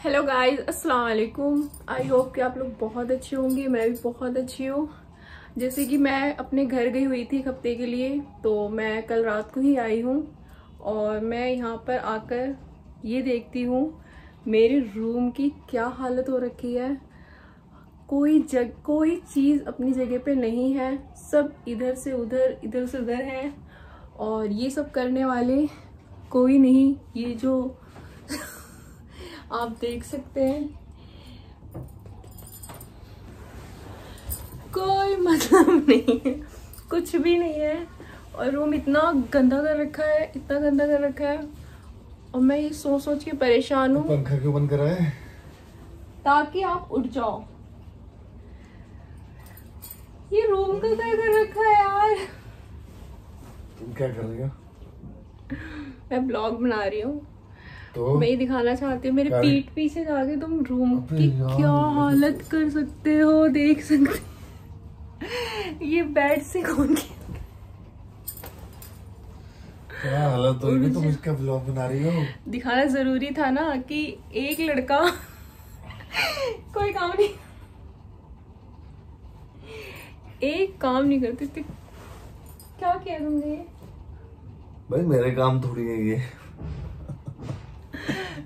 Hello guys अस्सलाम वालेकुम I hope कि आप लोग बहुत अच्छे होंगे, मैं भी बहुत अच्छी हूँ। जैसे कि मैं अपने घर गई हुई थी एक हफ़्ते के लिए तो मैं कल रात को ही आई हूँ और मैं यहाँ पर आकर ये देखती हूँ, मेरे रूम की क्या हालत हो रखी है। कोई जग, कोई चीज़ अपनी जगह पे नहीं है। सब इधर से उधर, इधर से उधर है और ये सब करने वाले कोई नहीं। ये जो आप देख सकते हैं। कोई मतलब नहीं है। कुछ भी नहीं है। और रूम इतना गंदा कर रखा है इतना गंदा कर रखा है। और मैं ये सोच सोच के परेशान हूँ। पंखा क्यों बंद करा है? ताकि आप उठ जाओ। ये रूम का क्या कर रखा है यार? तुम क्या कर रही हो? मैं ब्लॉग बना रही हूँ। तो मैं दिखाना चाहती हूँ मेरे पीठ पीछे जाके तुम रूम की क्या तो- हालत कर सकते हो देख सकते ये बेड से कौन क्या? हालत होगी तुम इसका ब्लॉग बना रही हो? दिखाना ज़रूरी था ना कि एक लड़का कोई काम नहीं एक काम नहीं करते थे क्या किया तुमने? भाई मेरे काम थोड़ी है ये।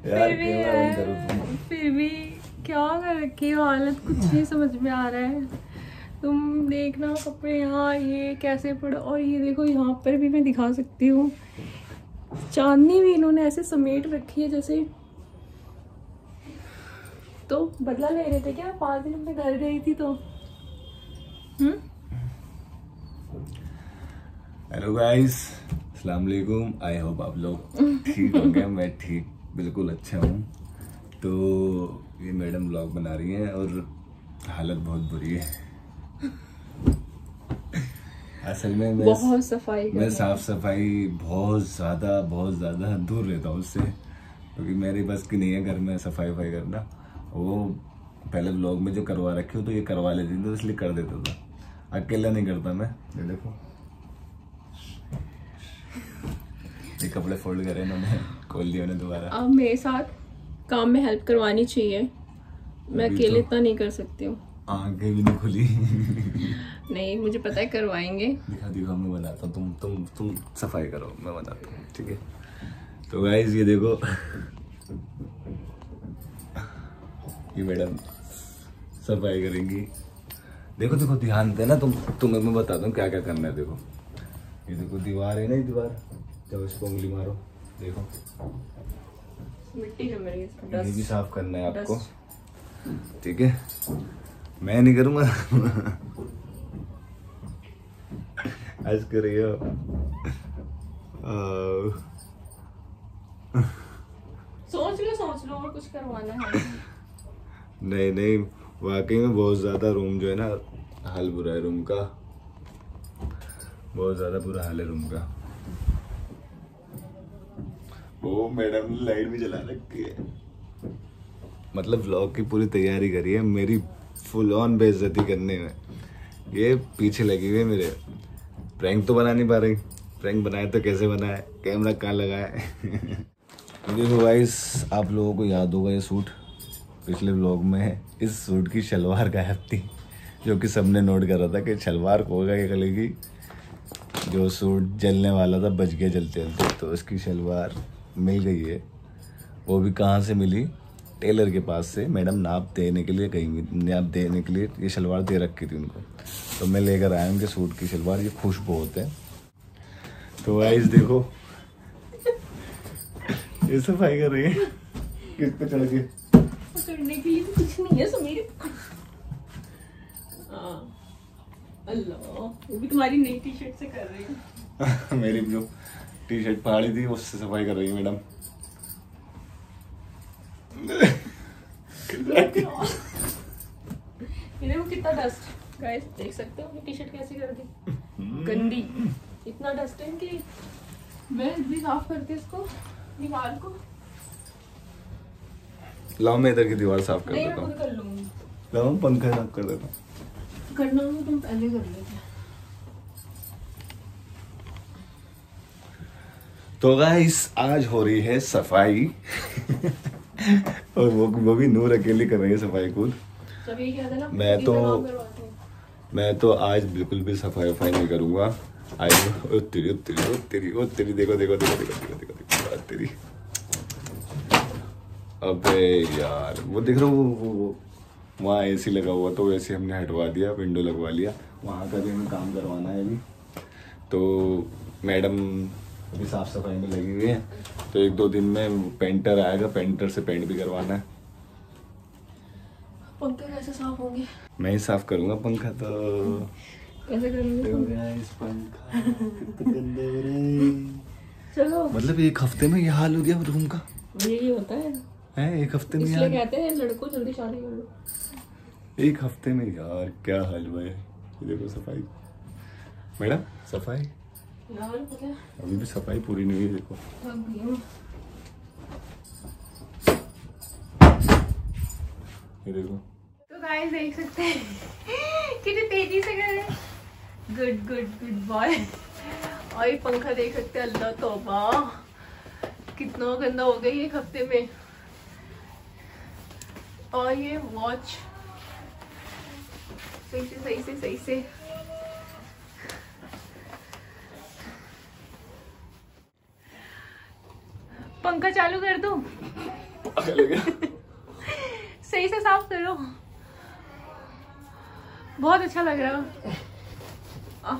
फिर भी तुम फिर भी क्या कर रखी हालत? कुछ नहीं समझ में आ रहा है। तुम देखना कपड़े यहाँ ये कैसे पड़े? और ये देखो यहाँ पर भी मैं दिखा सकती हूँ। चांदनी भी इन्होंने ऐसे समेट रखी है जैसे तो बदला ले रहे थे क्या? पाँच दिन में घर गई थी तो। हम्म? हेलो गाइस अस्सलाम वालेकुम आई होप आप लोग ठीक होंगे मैं ठीक बिल्कुल अच्छा हूँ। तो ये मैडम ब्लॉग बना रही हैं और हालत बहुत बुरी है। असल में मैं बहुत सफ़ाई मैं साफ़ सफ़ाई बहुत ज़्यादा बहुत ज़्यादा दूर रहता हूँ उससे। क्योंकि मेरी बस की नहीं है घर में सफ़ाई वफाई करना। वो पहले ब्लॉग में जो करवा रखे हो तो ये करवा लेती थी तो इसलिए कर देता था। अकेला नहीं करता मैं ये देखो ये कपड़े फोल्ड करे इन्होंने खोल दिए उन्हें दोबारा। अब मेरे साथ काम में हेल्प करवानी चाहिए। मैं अकेले तो- इतना नहीं कर सकती हूँ। आँखें भी नहीं खुली। नहीं मुझे पता है करवाएँगे। दिखा दिखा मैं बनाता हूँ। तुम तुम तुम सफ़ाई करो मैं बताता हूँ ठीक है? तो गाइज़ ये देखो। ये मैडम सफ़ाई करेंगी। देखो देखो ध्यान देना तुम तुम्हें मैं बताता हूँ क्या क्या करना है देखो। ये देखो दीवार है ना ये दीवार? जब इसको उंगली मारो? देखो। मिट्टी जम रही है ये भी साफ़ करना है आपको। ठीक है? मैं नहीं करूँगा। आज कर रही आओ। सोच लो सोच लो और कुछ करवाना है। नहीं नहीं वाकई में बहुत ज़्यादा रूम जो है ना हाल बुरा है रूम का। बहुत ज़्यादा बुरा हाल है रूम का। वो मैडम लाइट भी जला रखी है। मतलब व्लॉग की पूरी तैयारी करी है मेरी फुल ऑन बेइज्जती करने में। ये पीछे लगी हुई मेरे। प्रैंक तो बना नहीं पा रही। प्रैंक बनाए तो कैसे बनाए? कैमरा कहाँ लगाए? देखो गाइस आप लोगों को याद होगा ये सूट। पिछले व्लॉग में इस सूट की शलवार गायब थी, जो कि सबने नोट करा था कि शलवार खो गई गले की जो सूट जलने वाला था, बच गया जलते जलते तो उसकी शलवार मिल गई है। वो भी कहाँ से मिली? टेलर के पास से। मैडम नाप देने के लिए गई हुई नाप देने के लिए ये शलवार दे रखी थी उनको। तो मैं लेकर आया उनके सूट की शलवार। ये खुश बहुत है। तो वाइस देखो। ये सफ़ाई कर रही है। किस पे चढ़ के करने के लिए तो कुछ नहीं है समीर। हाँ। अल्लाह वो भी तुम्हारी नई टी शर्ट से कर रही हूँ। मेरी जो टी शर्ट फाड़ी थी उससे सफ़ाई कर रही मैडम कितना डस्ट गाइस देख सकते हो टी शर्ट कैसी कर दी गंदी इतना डस्ट है कि मैं भी साफ़ करती इसको. दीवार को लाओ मैं इधर की दीवार साफ़ कर देता हूँ। खुद कर लूँगी लाओ पंखा साफ़ कर देता हूँ। करना हो तो तुम पहले कर लेते तो गाइस आज हो रही है सफ़ाई। और वो वो भी नूर अकेली कर रही है सफ़ाई खुद। मैं तो- से। मैं तो आज बिल्कुल भी सफ़ाई वफाई नहीं करूँगा। आई ओ तेरी ओ तेरी ओ तेरी ओ तेरी देखो देखो देखो देखो देखो देखो देखो तेरी। अबे यार वो देख रहे हो वो वो वहाँ एसी लगा हुआ तो एसी हमने हटवा दिया विंडो लगवा लिया। वहाँ का भी हमें काम करवाना है अभी। तो मैडम अभी साफ़ सफ़ाई में लगी हुई है। तो एक दो दिन में पेंटर आएगा पेंटर से पेंट भी करवाना है। पंखे कैसे साफ़ होंगे? मैं ही साफ़ करूँगा पंखा तो। कैसे करेंगे देखो guys, पंखा कितना गंदा रहा। चलो। मतलब एक हफ़्ते में ये हाल हो गया रूम का? यही होता है। है एक हफ़्ते में इसलिए यार। कहते हैं लड़कों जल्दी शादी कर लो। एक हफ़्ते में यार क्या हाल हुआ है? देखो सफ़ाई। मैडम सफ़ाई? अभी भी सफ़ाई पूरी नहीं हुई, देखो। गई हूँ ये देखो। तो गाइस देख सकते हैं। कितनी तेज़ी से कर रहे गुड गुड गुड बॉय और ये पंखा देख सकते हैं, अल्लाह तौबा। कितना गंदा हो ये एक हफ़्ते में। और ये वॉच सही से सही से सही से। पंखा चालू कर दो। सही से साफ़ करो। बहुत अच्छा लग रहा। है आ,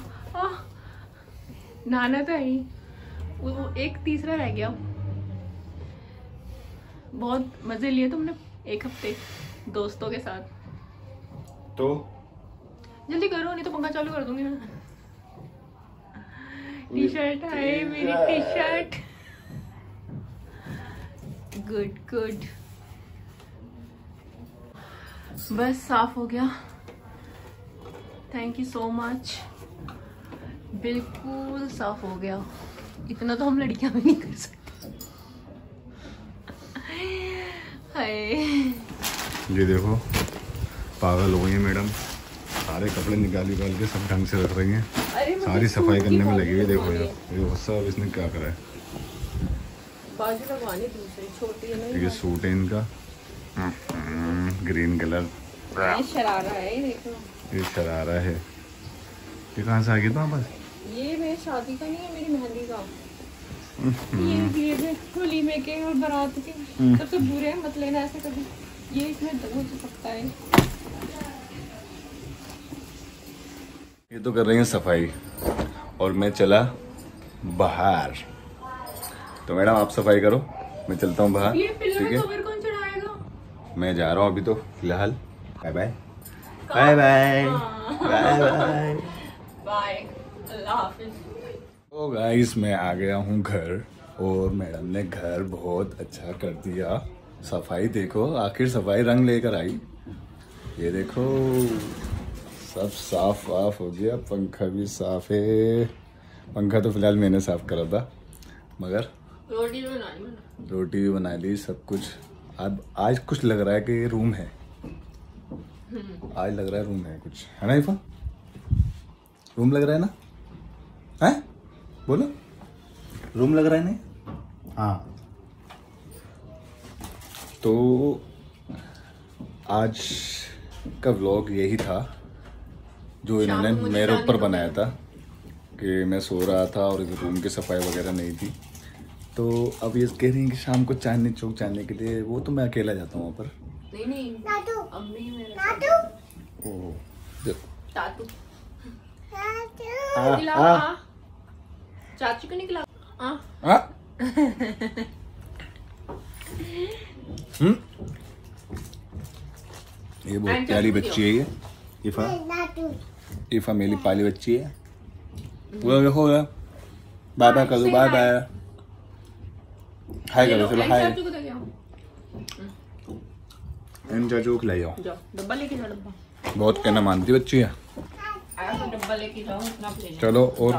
तो है ही। वो वो एक तीसरा रह गया। बहुत मज़े लिए तुमने एक हफ़्ते दोस्तों के साथ। तो? जल्दी करो नहीं तो पंखा चालू कर दूँगी मैं। टी शर्ट है मेरी टी शर्ट गुड गुड बस साफ़ हो गया। थैंक यू सो मच बिल्कुल साफ़ हो गया। इतना तो हम लड़कियाँ भी नहीं कर सकते। ये देखो पागल हो गई है मैडम। सारे कपड़े निकाल निकाल के सब ढंग से रख रही हैं। सारी सफ़ाई करने में लगी हुई देखो ये अब इसने क्या करा है? बाजू लगवानी दूसरी छोटी है ये ये सूट है इनका। Green colour. ये शरारा है ये देखो। ये शरारा है। ये कहाँ से आ गया था बस ये मेरी शादी का नहीं है मेरी मेहंदी का। ये दिए थे होली में के और बारात के। सबसे बुरे हैं मत लेना ऐसे कभी। ये इसमें हो सकता है। ये तो कर रही हैं सफ़ाई। और मैं चला बाहर। तो मैडम आप सफ़ाई करो। मैं चलता हूँ बाहर ठीक है? कवर कौन चढ़ाएगा? मैं जा रहा हूँ अभी तो फ़िलहाल। Bye bye bye bye bye bye तो गाइस मैं आ गया हूँ घर और मैडम ने घर बहुत अच्छा कर दिया। सफ़ाई देखो आखिर सफ़ाई रंग लेकर आई। ये देखो सब साफ़ वाफ हो गया पंखा भी साफ़ है। पंखा तो फ़िलहाल मैंने साफ़ करा था मगर रोटी तो बनानी मैंने। रोटी भी बना ली सब कुछ। अब आज कुछ लग रहा है कि ये रूम है। आज लग रहा है रूम है कुछ। है ना इफा रूम लग रहा है ना? है? बोलो। रूम लग रहा है नहीं? हाँ। तो आज का व्लॉग यही था जो इन्होंने मेरे ऊपर बनाया था कि मैं सो रहा था और रूम की सफ़ाई वगैरह नहीं थी। तो अब ये कह रही हैं कि शाम को चांदनी चौक जाने के लिए वो तो मैं अकेला जाता हूँ वहाँ पर। नहीं नहीं अम्मी मेरे साथ। ओह दे- तातू आ, खिला आ, आ। चाचू को नहीं खिला आ। आ। हम्म? ये बहुत प्यारी बच्ची है ये। इफा। इफा मेरी पाली बच्ची है। वो देखो बाय बाय कर दो बाय बाय हाय करो चलो हाय। एम चाचू को खिलाई जाओ जाओ डब्बा लेके जाओ डब्बा। बहुत कहना मानती बच्ची है। आया तो डब्बा लेके जाओ चलो और।